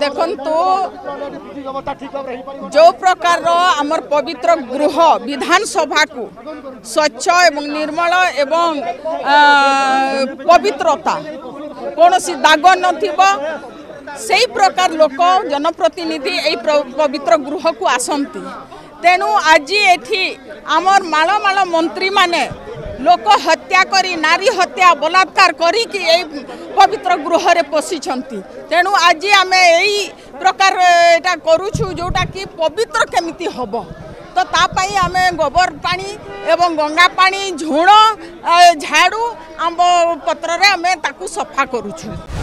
ଦେଖନ୍ତୁ ଯେଉଁ ପ୍ରକାରର ଆମର ପବିତ୍ର ଗୃହ ବିଧାନସଭାକୁ ସ୍ୱଚ୍ଛ ଏବଂ ନିର୍ମଳ ଏବଂ ପବିତ୍ରତା କୌଣସି ଦାଗ ନଥିବ ସେଇ ପ୍ରକାର ଲୋକ ଜନପ୍ରତିନିଧି ଏଇ ପବିତ୍ର ଗୃହକୁ ଆସନ୍ତି ତେଣୁ ଆଜି ଏଠି ଆମର ମାଳ ମାଳ ମନ୍ତ୍ରୀମାନେ লোক হত্যা করে নারী হত্যা বলাৎকার করি এই পবিত্র গৃহরে পশিছেন তেমন আজ আমি এই প্রকার এটা করুছু যেটা কি পবিত্র কেমিতি হব তো তা আমি গোবর পানি এবং গঙ্গা পানি ঝুণ ঝাড়ু আম্ব পত্রে আমি তাকে সফা করুছু